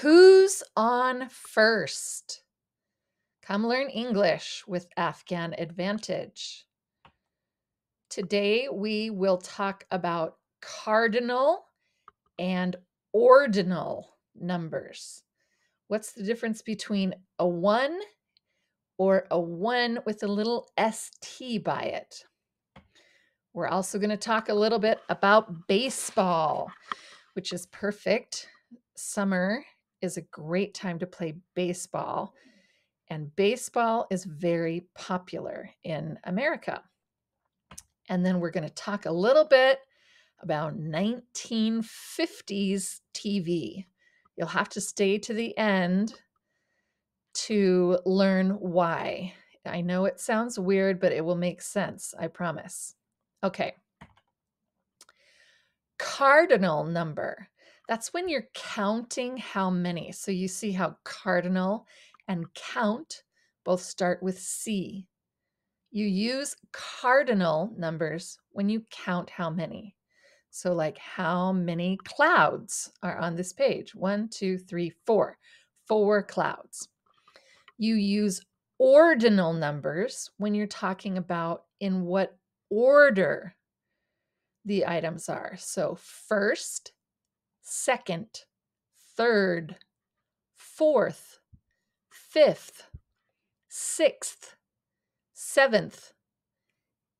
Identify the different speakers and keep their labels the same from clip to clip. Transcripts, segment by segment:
Speaker 1: Who's on first? Come learn English with Afghan Advantage. Today we will talk about cardinal and ordinal numbers. What's the difference between a 1 or a 1 with a little ST by it? We're also going to talk a little bit about baseball, which is perfect. Summer is a great time to play baseball, and baseball is very popular in America. And then we're going to talk a little bit about 1950s TV. You'll have to stay to the end to learn why. I know it sounds weird, but it will make sense, I promise. Okay. Cardinal number. That's when you're counting how many. So you see how cardinal and count both start with C. You use cardinal numbers when you count how many. So, like, how many clouds are on this page? One, two, three, four. Four clouds. You use ordinal numbers when you're talking about in what order the items are. So, first, second, third, fourth, fifth, sixth, seventh,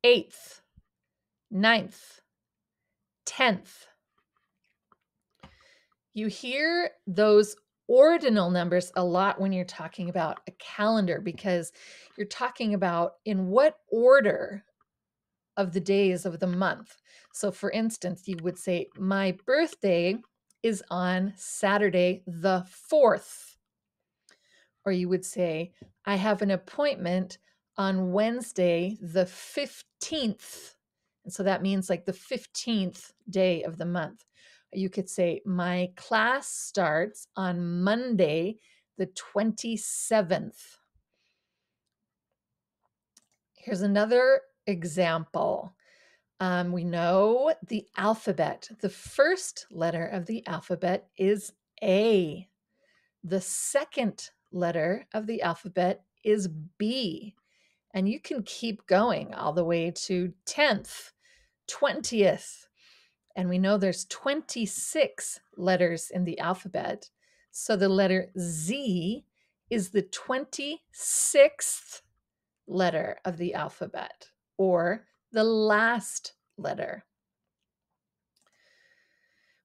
Speaker 1: eighth, ninth, tenth. You hear those ordinal numbers a lot when you're talking about a calendar because you're talking about in what order of the days of the month. So, for instance, you would say, My birthday is on Saturday the 4th. Or you would say, I have an appointment on Wednesday the 15th. And so that means like the 15th day of the month. You could say, My class starts on Monday the 27th. Here's another example. Um, we know the alphabet. The first letter of the alphabet is A. The second letter of the alphabet is B. And you can keep going all the way to 10th, 20th. And we know there's 26 letters in the alphabet. So the letter Z is the 26th letter of the alphabet or the last letter.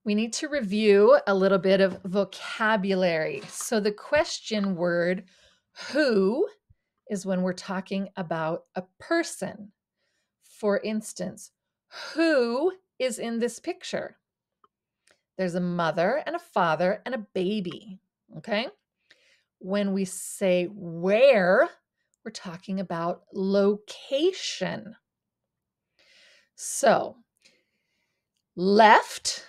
Speaker 1: We need to review a little bit of vocabulary. So, the question word who is when we're talking about a person. For instance, who is in this picture? There's a mother and a father and a baby. Okay. When we say where, we're talking about location. So, left,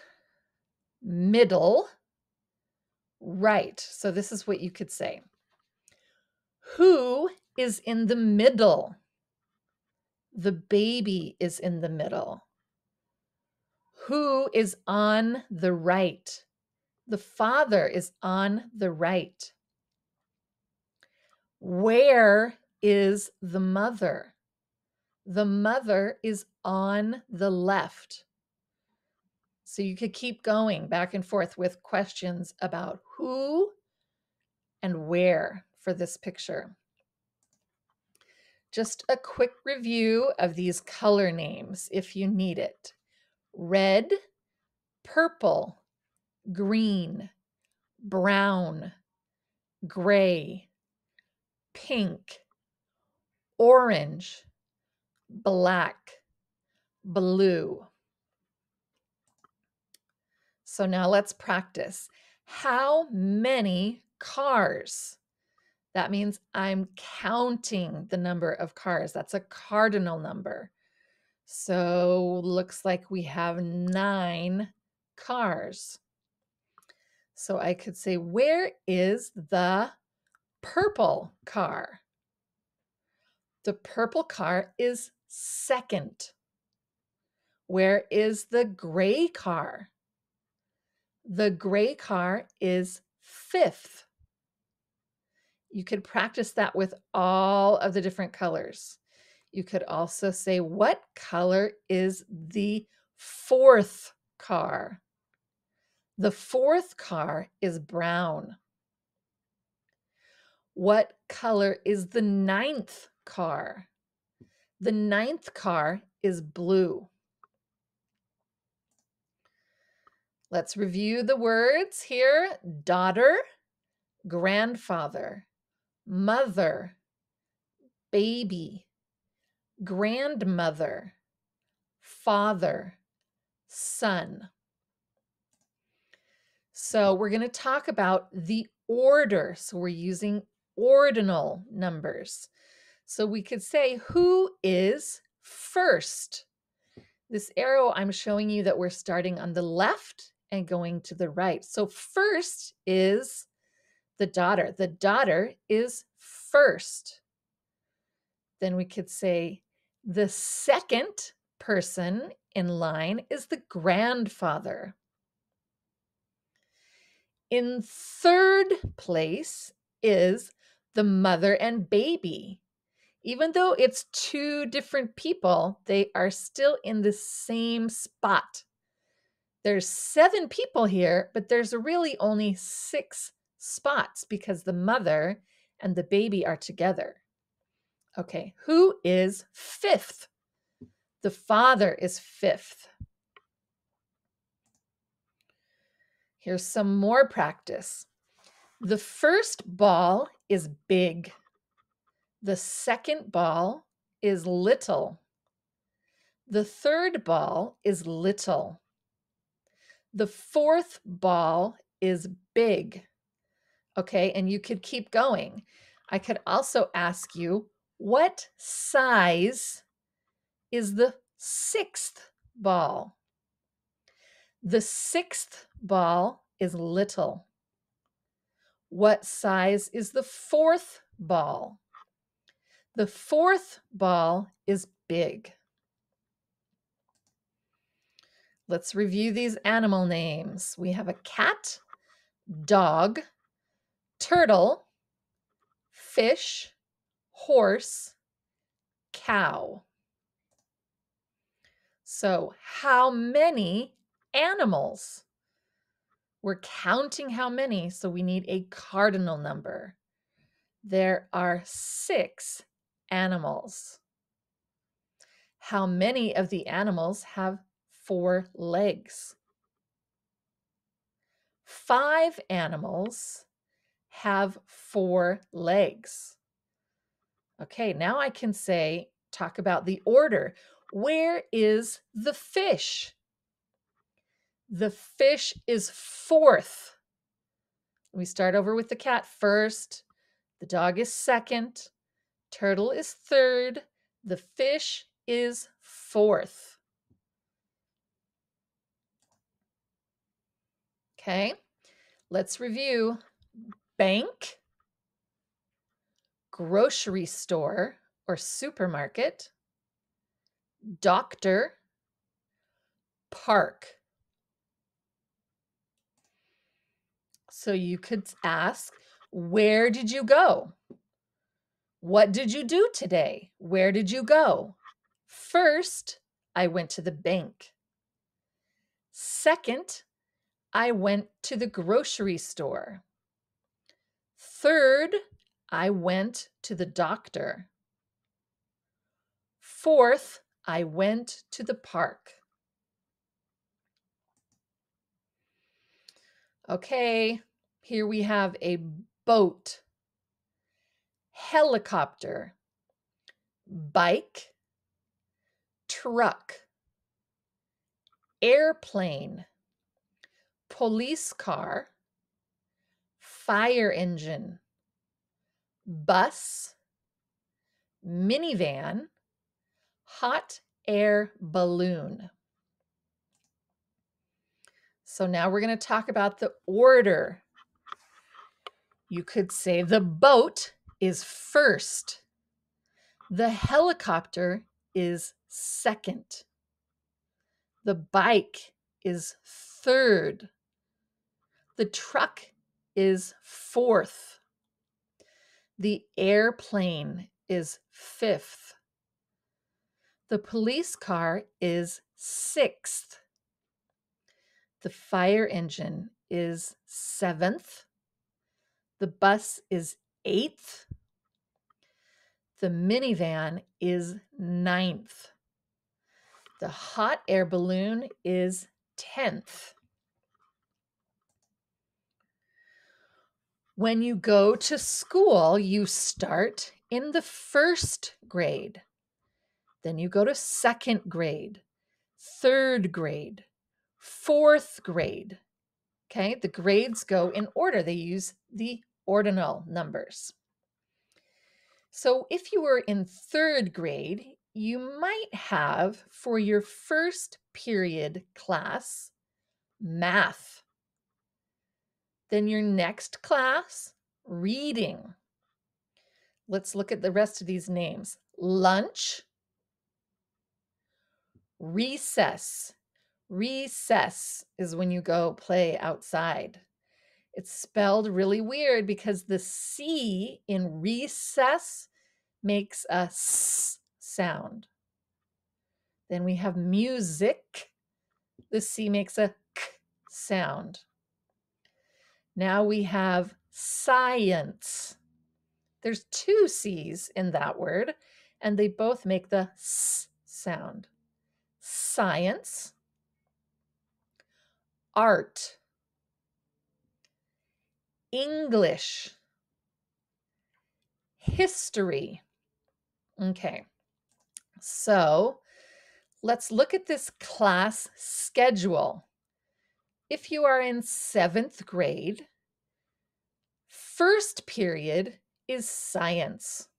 Speaker 1: middle, right. So, this is what you could say. Who is in the middle? The baby is in the middle. Who is on the right? The father is on the right. Where is the mother? The mother is on the left. So you could keep going back and forth with questions about who and where for this picture. Just a quick review of these color names if you need it red, purple, green, brown, gray, pink, orange, black, blue. So now let's practice. How many cars? That means I'm counting the number of cars. That's a cardinal number. So looks like we have nine cars. So I could say, where is the purple car? The purple car is second. Where is the gray car? The gray car is fifth. You could practice that with all of the different colors. You could also say, What color is the fourth car? The fourth car is brown. What color is the ninth car? The ninth car is blue. Let's review the words here daughter, grandfather, mother, baby, grandmother, father, son. So we're going to talk about the order. So we're using ordinal numbers. So we could say, who is first? This arrow, I'm showing you that we're starting on the left and going to the right. So first is the daughter. The daughter is first. Then we could say the second person in line is the grandfather. In third place is the mother and baby. Even though it's two different people, they are still in the same spot. There's seven people here, but there's really only six spots because the mother and the baby are together. Okay, who is fifth? The father is fifth. Here's some more practice. The first ball is big. The second ball is little. The third ball is little. The fourth ball is big. Okay, and you could keep going. I could also ask you, what size is the sixth ball? The sixth ball is little. What size is the fourth ball? The fourth ball is big. Let's review these animal names. We have a cat, dog, turtle, fish, horse, cow. So, how many animals? We're counting how many, so we need a cardinal number. There are six animals. How many of the animals have four legs. Five animals have four legs. Okay, now I can say, talk about the order. Where is the fish? The fish is fourth. We start over with the cat first, the dog is second, turtle is third, the fish is fourth. Okay, let's review bank, grocery store or supermarket, doctor, park. So you could ask, where did you go? What did you do today? Where did you go? First, I went to the bank. Second, I went to the grocery store. Third, I went to the doctor. Fourth, I went to the park. Okay, here we have a boat, helicopter, bike, truck, airplane, police car, fire engine, bus, minivan, hot air balloon. So now we're going to talk about the order. You could say the boat is first. The helicopter is second. The bike is third. The truck is fourth. The airplane is fifth. The police car is sixth. The fire engine is seventh. The bus is eighth. The minivan is ninth. The hot air balloon is 10th. When you go to school, you start in the first grade. Then you go to second grade, third grade, fourth grade. Okay, the grades go in order. They use the ordinal numbers. So if you were in third grade, you might have for your first period class math. Then your next class, reading. Let's look at the rest of these names. Lunch, recess. Recess is when you go play outside. It's spelled really weird because the C in recess makes a S sound. Then we have music. The C makes a K sound. Now we have science. There's two C's in that word, and they both make the S sound. Science, art, English, history. Okay, so let's look at this class schedule. If you are in seventh grade, first period is science.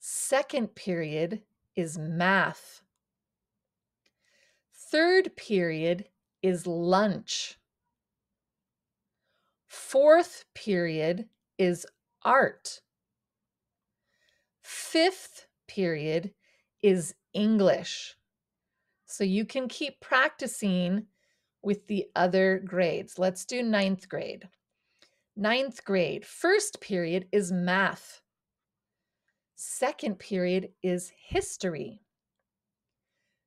Speaker 1: Second period is math. Third period is lunch. Fourth period is art. Fifth period is English. So you can keep practicing with the other grades. Let's do ninth grade. Ninth grade, first period is math. Second period is history.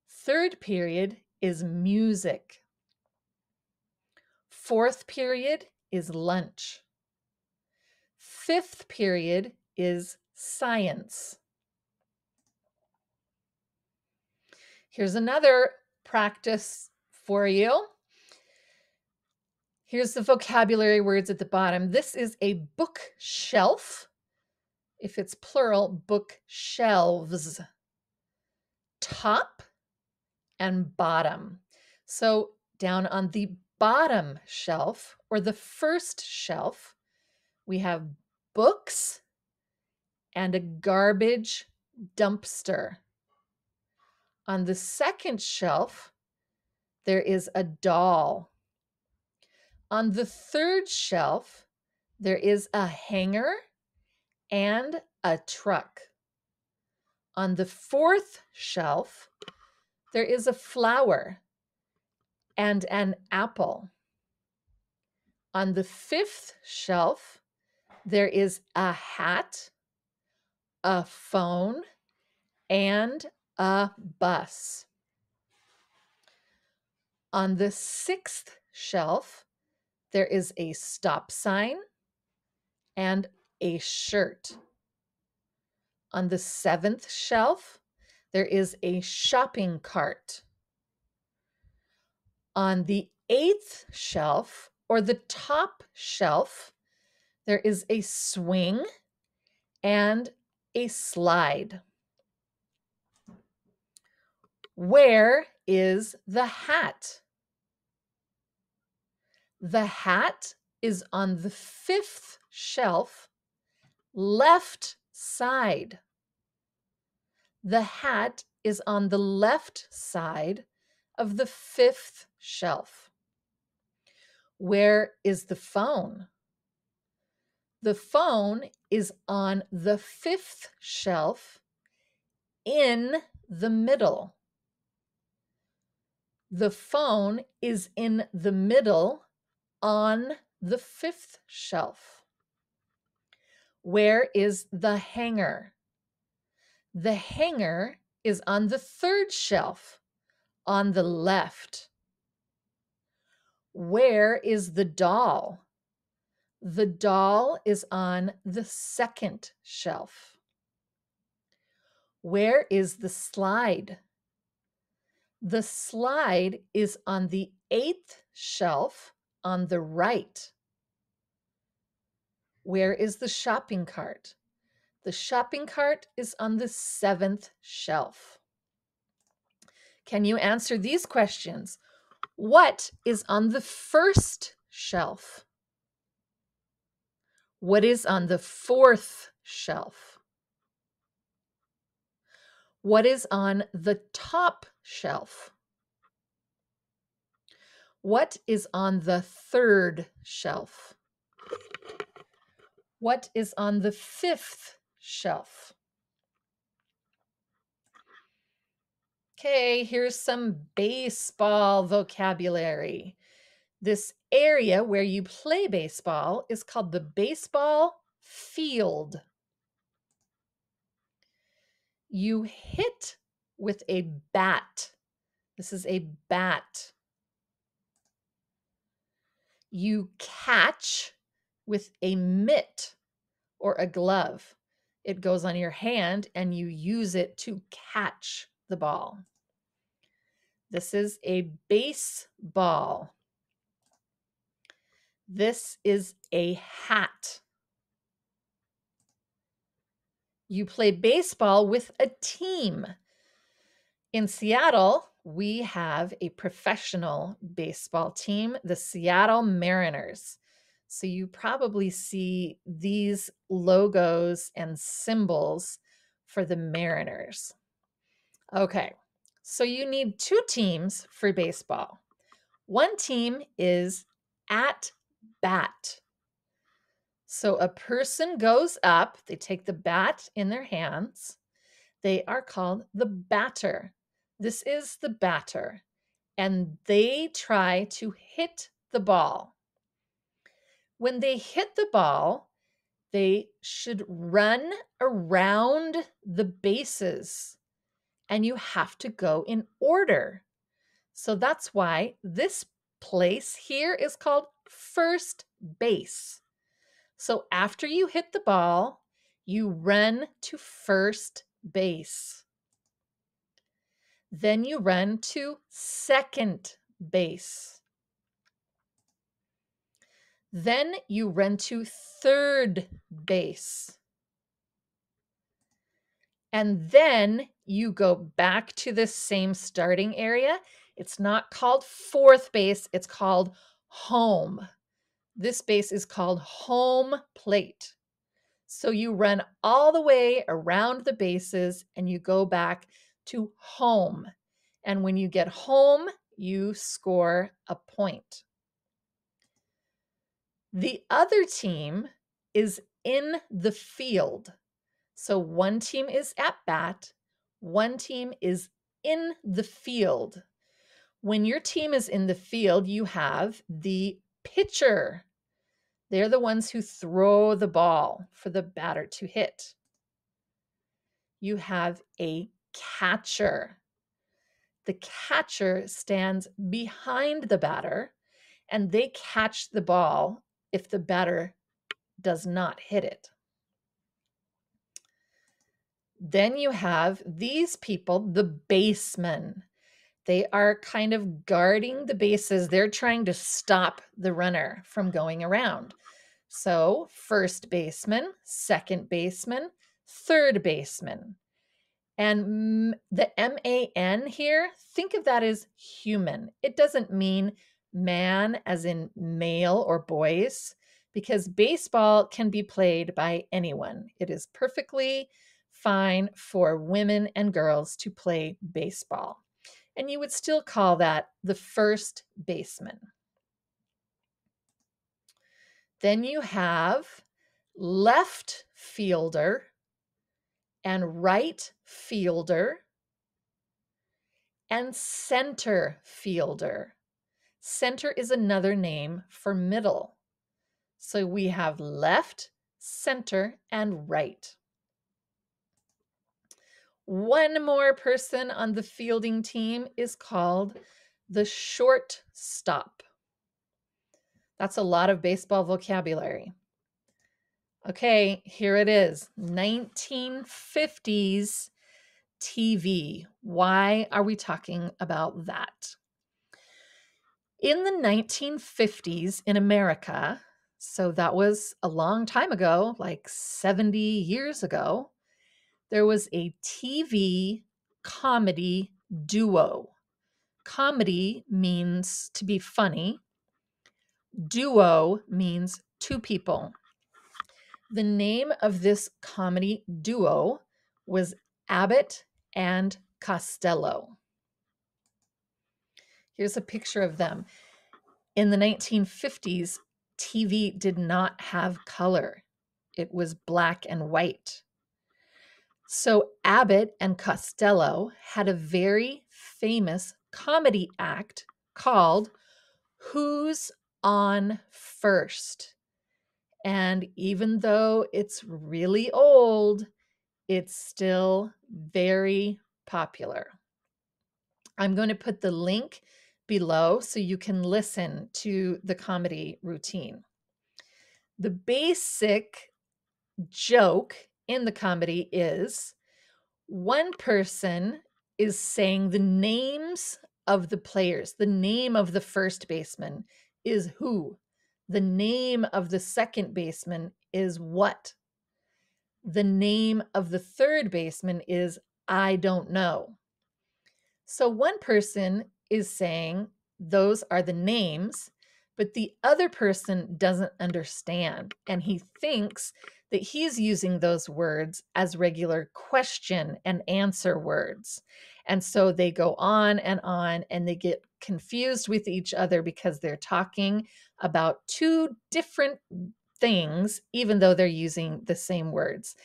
Speaker 1: Third period is music. Fourth period is lunch. Fifth period is science. Here's another practice for you. Here's the vocabulary words at the bottom. This is a bookshelf. If it's plural, bookshelves. Top and bottom. So down on the bottom shelf or the first shelf, we have books and a garbage dumpster. On the second shelf, there is a doll. On the third shelf, there is a hanger and a truck. On the fourth shelf, there is a flower and an apple. On the fifth shelf, there is a hat, a phone, and a bus. On the sixth shelf, there is a stop sign and a shirt. On the seventh shelf, there is a shopping cart. On the eighth shelf, or the top shelf, there is a swing and a slide. Where is the hat? The hat is on the fifth shelf, left side. The hat is on the left side of the fifth shelf. Where is the phone? The phone is on the fifth shelf in the middle. The phone is in the middle on the fifth shelf? Where is the hanger? The hanger is on the third shelf on the left. Where is the doll? The doll is on the second shelf. Where is the slide? The slide is on the eighth shelf on the right. Where is the shopping cart? The shopping cart is on the seventh shelf. Can you answer these questions? What is on the first shelf? What is on the fourth shelf? What is on the top shelf? What is on the third shelf? What is on the fifth shelf? Okay, here's some baseball vocabulary. This area where you play baseball is called the baseball field. You hit with a bat. This is a bat. You catch with a mitt or a glove. It goes on your hand and you use it to catch the ball. This is a baseball. This is a hat. You play baseball with a team. In Seattle, we have a professional baseball team, the Seattle Mariners. So you probably see these logos and symbols for the Mariners. Okay, so you need two teams for baseball. One team is at bat. So a person goes up, they take the bat in their hands. They are called the batter. This is the batter. And they try to hit the ball. When they hit the ball, they should run around the bases and you have to go in order. So that's why this place here is called first base. So after you hit the ball, you run to first base. Then you run to second base. Then you run to third base. And then you go back to the same starting area. It's not called fourth base, it's called home. This base is called home plate. So you run all the way around the bases and you go back to home. And when you get home, you score a point. The other team is in the field. So one team is at bat, one team is in the field. When your team is in the field, you have the pitcher. They're the ones who throw the ball for the batter to hit. You have a catcher. The catcher stands behind the batter and they catch the ball if the batter does not hit it. Then you have these people, the basemen. They are kind of guarding the bases. They're trying to stop the runner from going around. So, first baseman, second baseman, third baseman. And the MAN here, think of that as human. It doesn't mean man as in male or boys, because baseball can be played by anyone. It is perfectly fine for women and girls to play baseball. And you would still call that the first baseman. Then you have left fielder and right fielder and center fielder. Center is another name for middle. So we have left, center, and right. One more person on the fielding team is called the shortstop. That's a lot of baseball vocabulary. Okay, here it is 1950s TV. Why are we talking about that? In the 1950s in America, so that was a long time ago, like 70 years ago, there was a TV comedy duo. Comedy means to be funny, duo means two people. The name of this comedy duo was Abbott and Costello. Here's a picture of them. In the 1950s, TV did not have color, it was black and white. So Abbott and Costello had a very famous comedy act called Who's on First? And even though it's really old, it's still very popular. I'm going to put the link below so you can listen to the comedy routine. The basic joke in the comedy is one person is saying the names of the players. The name of the first baseman is who. The name of the second baseman is what. The name of the third baseman is I don't know. So one person is saying those are the names, but the other person doesn't understand and he thinks that he's using those words as regular question and answer words. And so they go on and on and they get confused with each other because they're talking about two different things, even though they're using the same words.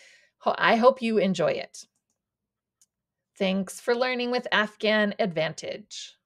Speaker 1: I hope you enjoy it. Thanks for learning with Afghan Advantage.